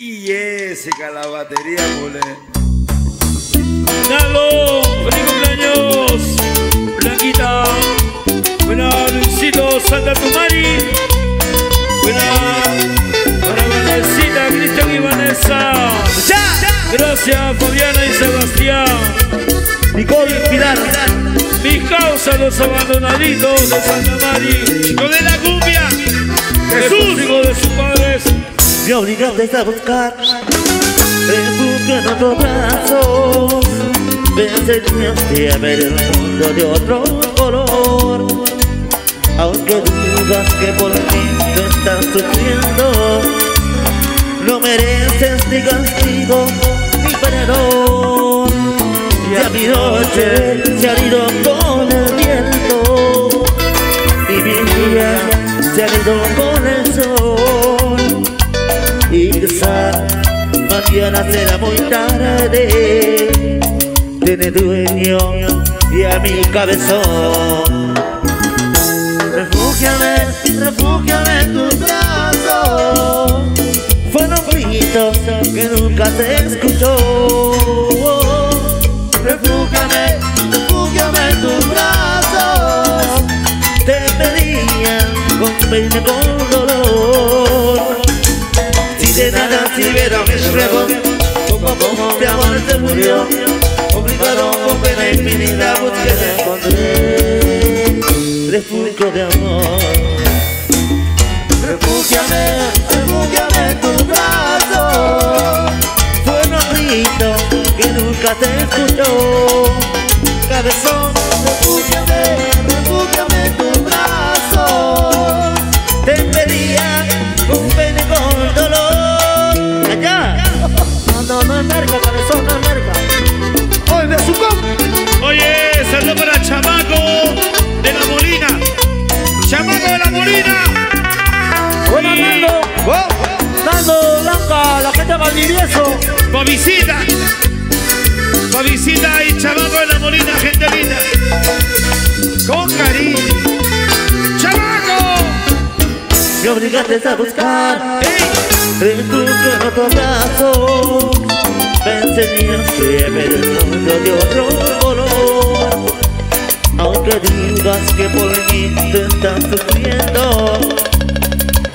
Y Jessica, la batería, mole. Nalo, feliz cumpleaños. Blanquita. Buena, Luisito Santa Tumari. Buena, para Vanesita, Cristian y Vanessa. Gracias, Fabiana y Sebastián. Nicole Pilar. Mis causas, los abandonaditos de Santa Mari. Chico de la cumbia. Jesús, hijo de sus padres. Me obligaste a buscar refugio en otro brazo. Me enseñaste a ver el mundo de otro color. Aunque dudas que por mí tú estás sufriendo, no mereces ni castigo ni perdón. Ya mi noche se ha ido con el viento y mi día se ha ido con el sol. Quizá mañana será muy tarde. Tiene dueño y a mi cabezón. Refúgiame, refúgiame en tus brazos. Fueron gritos que nunca se escuchó. Refúgiame, refúgiame en tus brazos. Te pedían con pena con dolor. De nada sirvieron mis poco a poco mi amor se murió. Obligaron con pena infinita búsqueda encontré refugio de amor. Refúgiame, refúgiame en tus brazos. Fueron gritos que nunca te escuchó. Cabezón, Con visita. Con visita y Chamaco de la Molina, gente linda. Con cariño. ¡Chamaco! Me obligaste a buscar ¡Ey! en otro brazo. Me enseñaste a ver el mundo de otro color. Aunque digas que por mí tú estás sufriendo,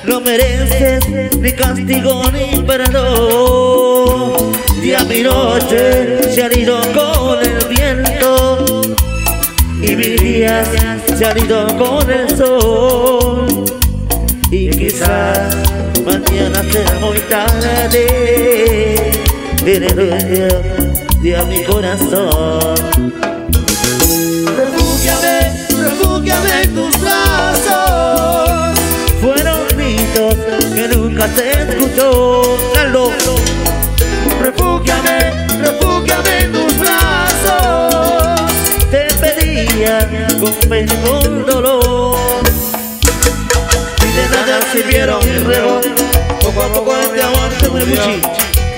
no mereces ni castigo ni perdón. Y a mi noche se han ido con el viento y mis días se han ido con el sol. Y quizás mañana sea muy tarde Tiene dueño de mi corazón Refúgiame, refúgiame en tus brazos nunca se escuchó Naldo. Refúgiame, refúgiame en tus brazos. Te pedía con con dolor. Y de nada sirvieron mis ruegos Poco a poco este amor se me muchi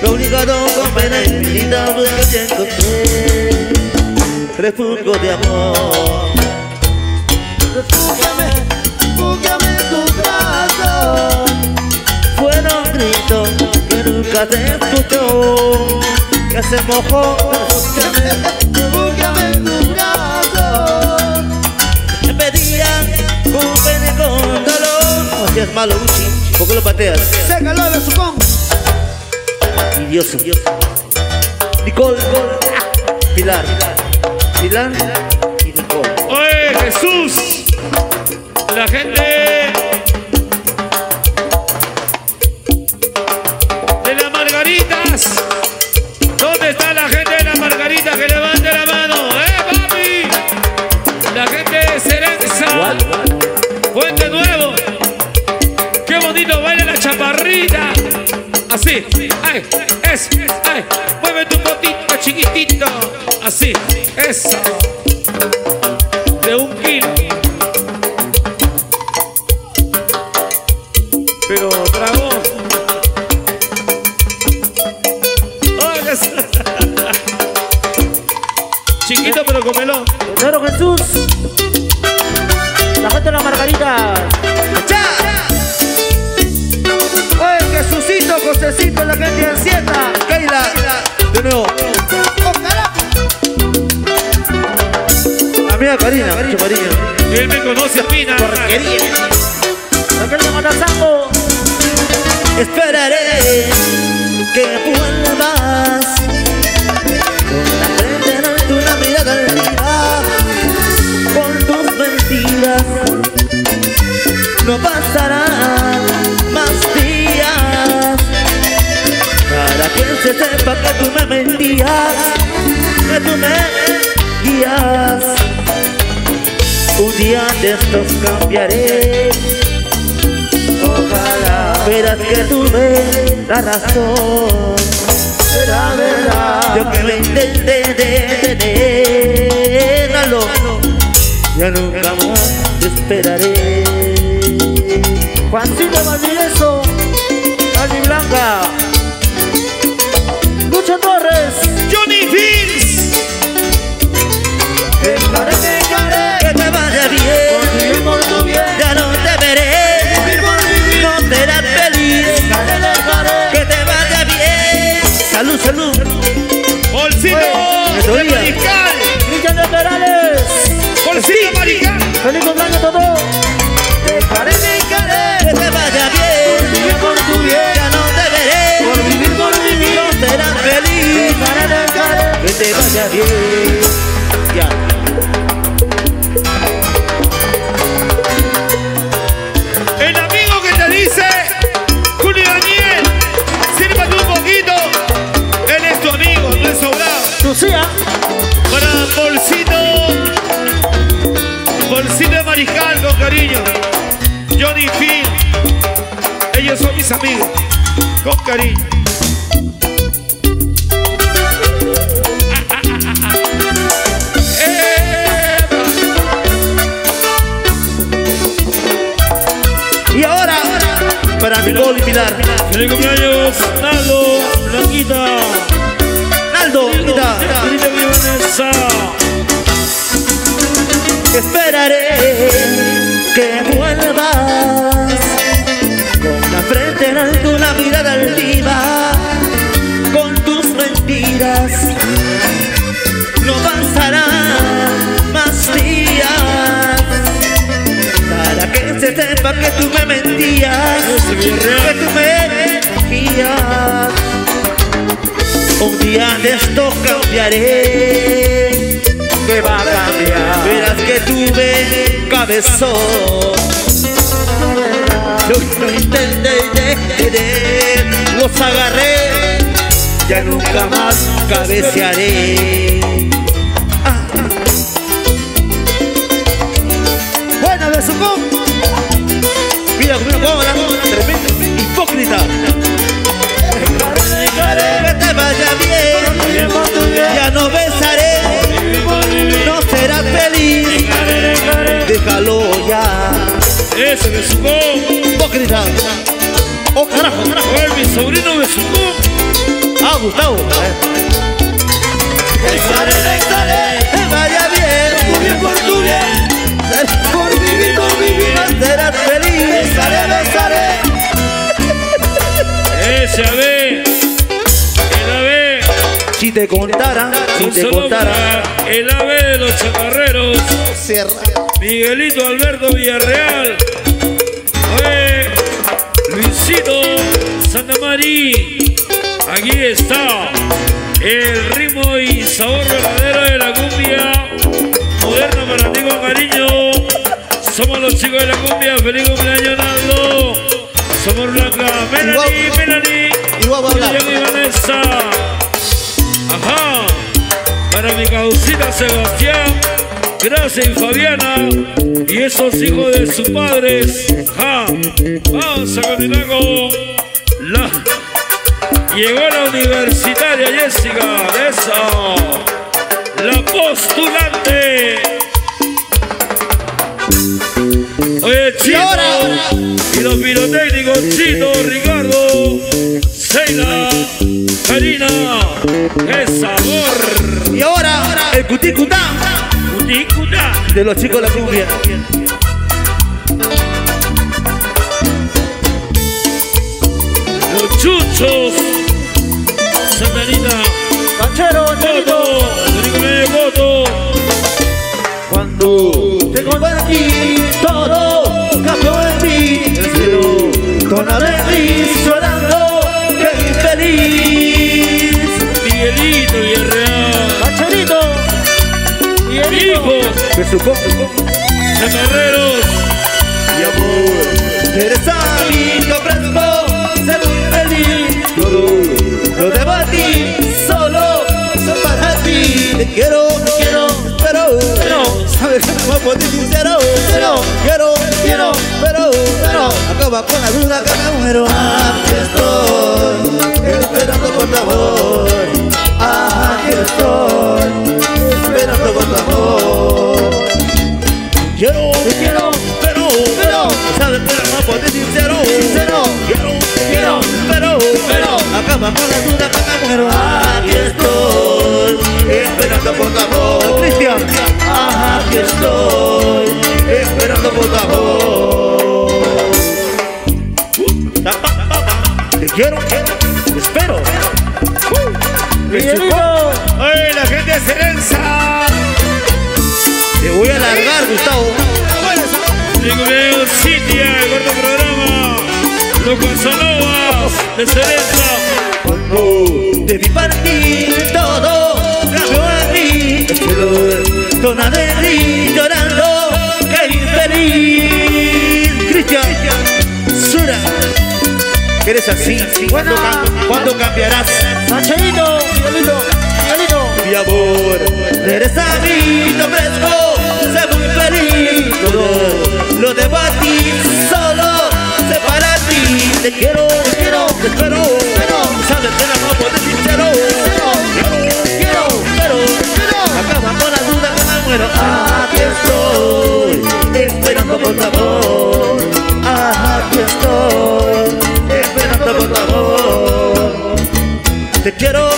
Lo obligado con pena infinita Porque ya encontré. Refugio de amor. Refúgiame, refúgiame en tus brazos Gritos que nunca se escuchó Que se mojó en me con dolor. Seas malo, Uchi, ¿por qué lo pateas? Sécalo de su con. Idioso. Nicole, Pilar, Pilar y Nicole. Oye, Jesús. La gente Así. Ay, es. Ay. Mueve tu potito chiquitito. Así. Eso. Mucho cariño. Él me conoce a Pina. La calle Matazango. Esperaré que vuelvas de estos cambiaré. Ojalá verás que tuve la razón. Será verdad. Yo que me intenté detenerlo. Ya nunca más te esperaré. Juancito Valdivieso, Cali Blanca, Lucha te vaya bien. Ya. El amigo que te dice, Julio Daniel, sírvate un poquito. Él es tu amigo, no es sobrado. Lucía. Para Bolsito, Bolsito de Mariscal con cariño. Johnny Field, ellos son mis amigos, con cariño. Para Nicole y Pilar. Feliz cumpleaños, Naldo, Blanquita, Naldo, mi Vanessa. esperaré que vuelvas con la frente en alto, una mirada altiva, Que va a cambiar. Verás que tuve cabezón. Lo intenté detener, los agarré. Ya nunca más cabecearé. Ah. Buena besucón. Mira, mira, cómo la hipócrita. Feliz, déjalo ya. Ese besucón. Hipócrita. Oh carajo, carajo. Fue mi sobrino besucón. Ah, Gustavo. Que vaya bien, por tu bien, por vivir, por vivir, serás feliz. Ese AB. El AB. Si te contara, si Un te saludo contara. para el AB de los chacarreros. Miguelito Alberto Villarreal. Oye, Luisito Santa María. Aquí está el ritmo y sabor verdadero de la cumbia. Moderna para ti con cariño. Somos los chicos de la cumbia. Feliz cumpleaños, Naldo. Somos Blanca. Melanie, Melanie. Igual a hablar. Y Vanessa. Ajá. Para mi causita Sebastián. Gracias Fabiana. Y esos hijos de sus padres. Ajá. Vamos a continuar con la. Llegó la universitaria Jessica. Eso. La postulante. Oye, Chino. Y los pirotécnicos Chino, Ricardo, Seila, Karina. ¡Qué sabor! Y ahora, el cuticutá Uticuna. de los chicos de la cumbia. Los chuchos Muchachos. Santa Anita. Canchero, Coto. Federico Medio Coto. Cuando te compartí todo, cambió en mí el cielo. Con alegría llorando, Hijo. que supo Chacarreros. mi amor. Eres amigo fresco, muy feliz. Todo lo debo a ti, solo soy para ti. Te quiero, te quiero, pero, pero, sabes que no puedo ser sincero. Pero, quiero, quiero, pero, pero, acaba con la duda que me muero. Aquí estoy, esperando por tu amor. Aquí estoy, la duda muero. Aquí estoy, esperando por tu amor. Cristian, aquí estoy, esperando por tu amor. Te quiero, te espero. Miguelito. ¡Ay, la gente de Cerenza! Te voy a largar, Gustavo. Federico Medio Cintia. El cuarto programa. Los Casanovas. De Cereza. Te vi partir todo cambió en mí el cielo con alegría llorando que infeliz. Cristian Sura. Eres así. ¿Cuándo, cuándo cambiarás? Miguelito, Miguelito Mi amor Eres amigo fresco Sé muy feliz. Todo lo debo a ti Solo sé para ti. Te quiero, te quiero, te espero Pero, pero Acaba con la duda que me muero. Aquí estoy Esperando por tu amor. Aquí estoy Esperando por tu amor. Te quiero,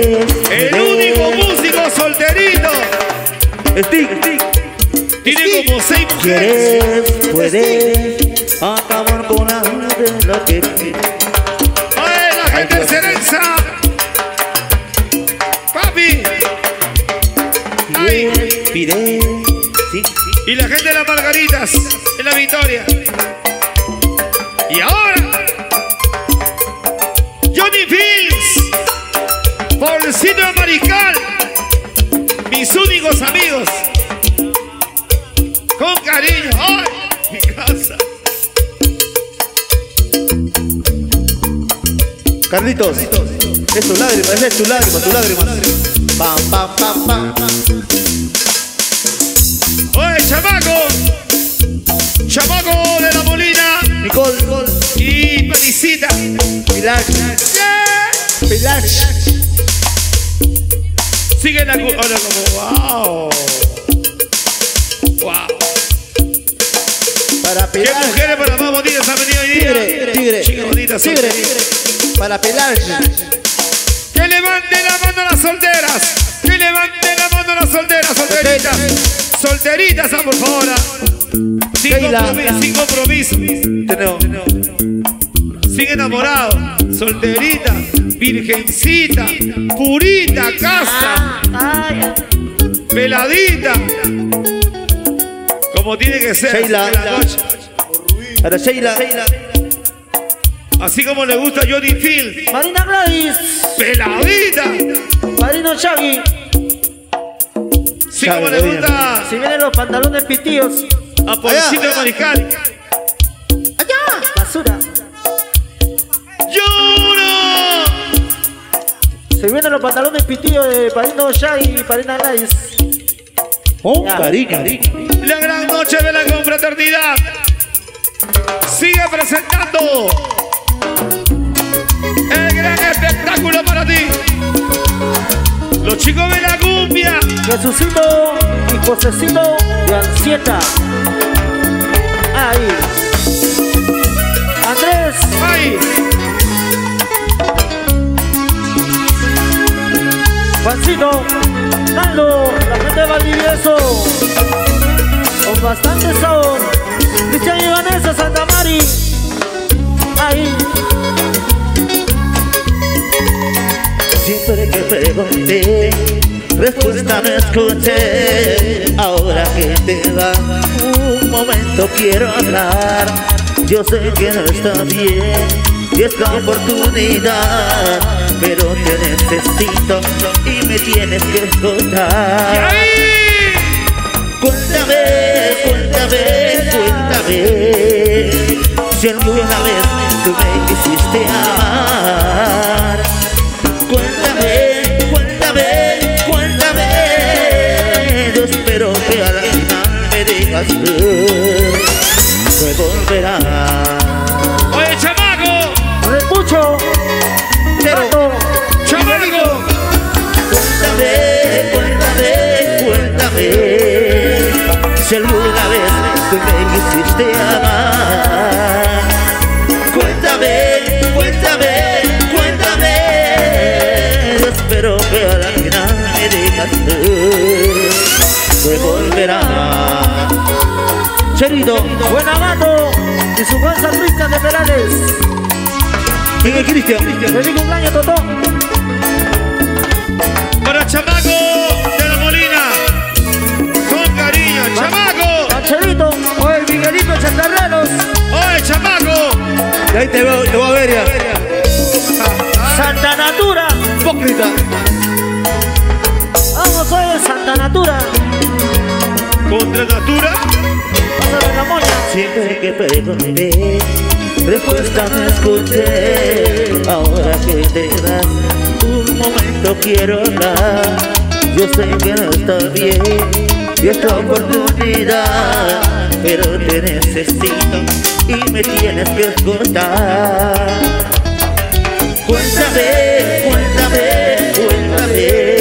El único músico solterito. Stick. Tiene como seis mujeres. ¿Quieres? Puedes acabar con la de lo que ¡Ay, la gente de Cerenza! ¡Papi! ¡Ay! Pide, sí, sí. Y la gente de las Margaritas en la victoria. Y ahora, De Mariscal, mis únicos amigos. Con cariño. ¡Ay! Mi casa. Carlitos, es tu lágrima, es tu lágrima, tu lágrima. Pam, pam, pam, pam. ¡Oye, chamaco! Chamaco de la Molina Nicole, Nicole, y Pelicita. Pilar, Pilar. Sigue la cu- Ahora como, wow. Wow. Para ¿Qué Pilar. mujeres para más bonitas han venido hoy día? Tigre, tigre, Chicas bonitas, tigre. Para Pilar. Que levante la mano a las solteras. Que levante la mano a las solteras, solteritas. Solteritas, por favor. Sin compromiso, sin compromiso. Sin enamorado. Solterita, virgencita, purita, casa. Peladita. Como tiene que ser. Sheila. la noche. Para Sheila. Así como le gusta a Johnny Field. Marina Gladys, Peladita. Marino Shaggy, Así como le gusta si vienen los pantalones pitidos, a Pobrecito de Mariscal. Se vienen los pantalones pitillos de Padino Shaggy y Padina Nice. Un Ya. cariño. La gran noche de la confraternidad. Sigue presentando el gran espectáculo para ti. Los chicos de la cumbia. Jesucito y Josecito de Ancieta. Ahí. Andrés, Ay, Juancito, Nando, la gente de Valdivieso. Con bastante sabor. Cristian y Vanessa Santa Mari. Ahí. Siempre que pregunté, respuesta no escuché. Ahora que te va, un momento quiero hablar. Yo sé que no está bien y es la oportunidad, pero te necesito y me tienes que ay. Cuéntame, cuéntame, cuéntame. Si alguna vez tú me quisiste amar. Cuéntame, cuéntame, cuéntame. Yo espero que al final me digas Volverás Cherito, Buenagato y su San Cristian de Perales. Miguel Cristian Feliz cumpleaños, Totó. Para chamaco de la Molina. Con cariño, chamaco. Angelito, oye, Miguelito Chacarreros. Oye, chamaco. Y ahí te veo, te voy a ver ya Santa Natura. Hipócrita Vamos, oye, Santa Natura. Contra natura. Siempre que pregunté, respuesta no escuché. Ahora que te das un momento quiero hablar. Yo sé que no está bien y esta oportunidad, pero te necesito y me tienes que escuchar. Cuéntame, cuéntame, cuéntame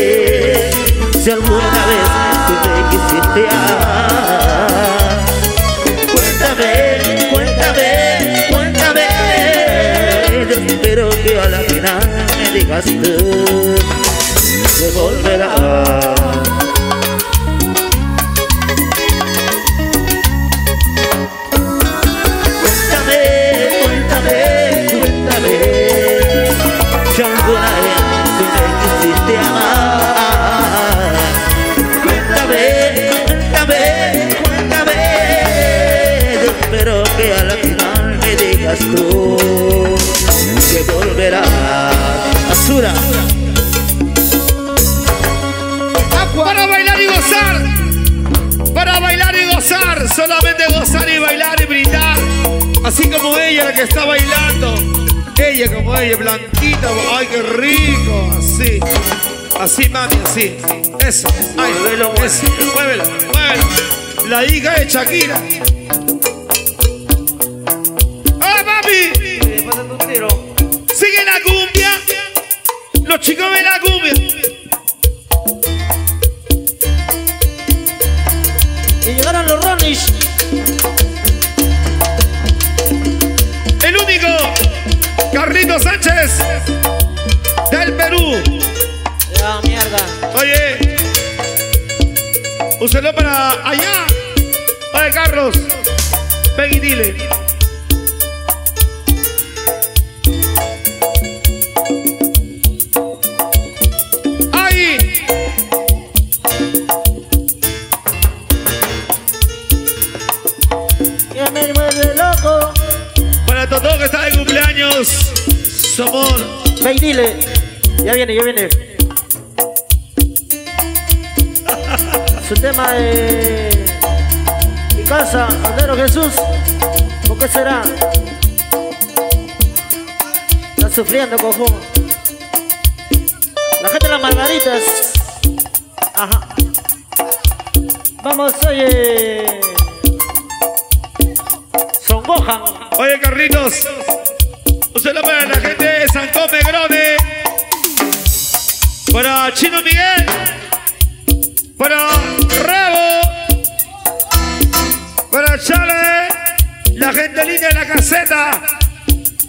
si alguna Cuéntame, cuéntame, cuéntame. Yo espero que a la final me digas tú que volverás. Como ella, blanquita. Ay, qué rico. Así. Así, mami, así. Eso. Ay, eso. Muévelo, muévelo. La hija de Shakira. ¡Ah, papi! Sigue la cumbia. Los chicos de la cumbia. Ven y dile. ¡Ahí! Que me vuelve loco. Para Totó que está de cumpleaños, Somos y dile. Ya viene, ya viene. Su tema mi casa, Andero Jesús. ¿Por qué será? Está sufriendo, cojón. de las margaritas. Ajá. Vamos, oye. Son Gohan. Oye, Carlitos. Usted para la gente de San Come. Para Chino Miguel. Para Rabo. Para Chale. La gente linda de la caseta.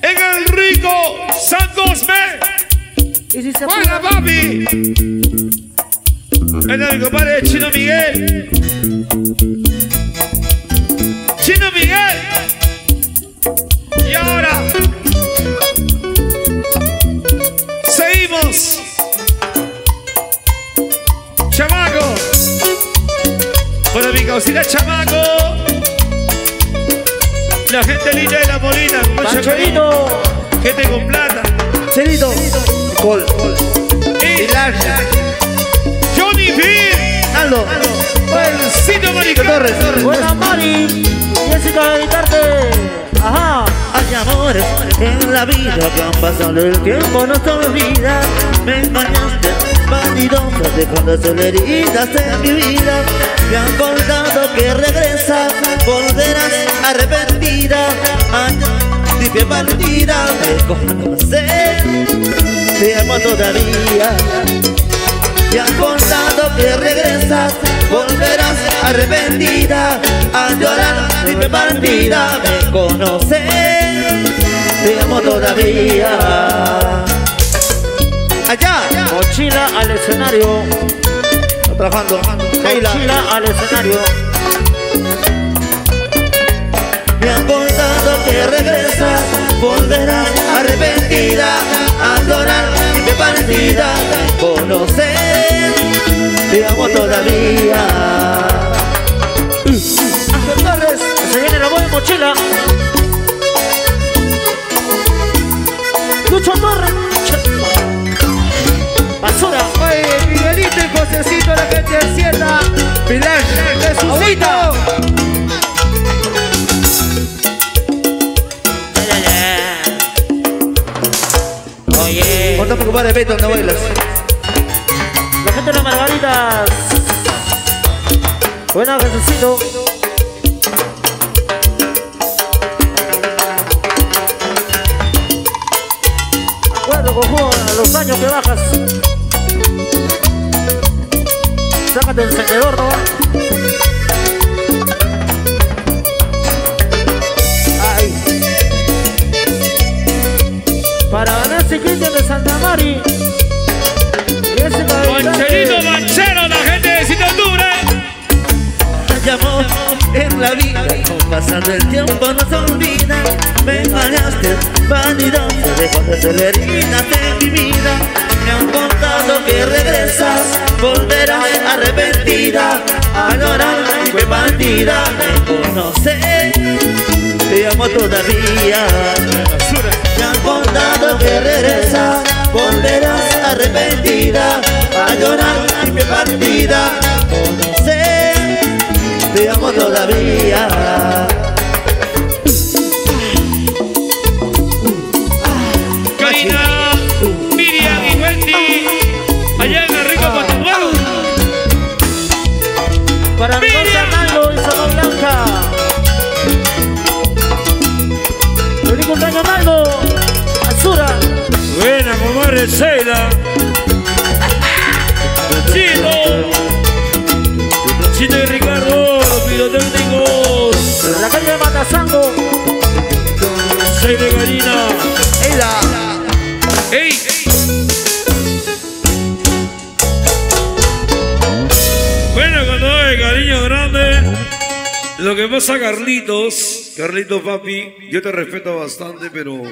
En el rico San Cosme. ¡Hola, papi! En el compadre de Chino Miguel. Torres. Buena Mari. Jessica Editarte. Ajá. Hay amores en la vida que han pasado el tiempo, no se olvida. Me engañaste, bandidosa, dejando heridas en mi vida. Me han contado que regresas, volverás arrepentida. Ay, Dime partida, me conocer, te amo todavía. Me han contado que regresas, volverás arrepentida a llorar, dime partida, me conoces, te amo todavía. Allá, Mochila al escenario. trabajando. Mochila al escenario. Me han contado que regresas, volverás arrepentida a llorar, dime partida, me conoces, amo todavía. Ángel Torres. Se viene la buena mochila. Lucho Torres. Basura. Oye, Miguelito y Josecito, la gente de Sierra. Pilar, Jesucito. Oye. Por no preocupar de Beto, no bailas. De las margaritas. Buena, Jesucito. Acuerdo, cojudo, a los años que bajas. Sácate el encendedor, ¿no? Ay. Para ganarse Cristian de Santa Mari. La vida, con pasando el tiempo no se olvida. Me engañaste, vanidosa, dejaste solo heridas en mi vida. Me han contado que regresas, volverás arrepentida a llorar, fue partida. Me conoces, te amo todavía. Me han contado que regresas, volverás arrepentida a llorar, fue partida. Te amo todavía. Karina, Miriam y Wendy. Allá en el rico. Para mi Miriam. Fernando y Zona Blanca. Feliz cumpleaños, Naldo. Azura. Buena, comadre Sheila. Chino. Chino calle de Matazango. Sheila y Karina. ¡Ey! Bueno, cuando hay cariño grande, lo que pasa, Carlitos, Carlitos papi, yo te respeto bastante, pero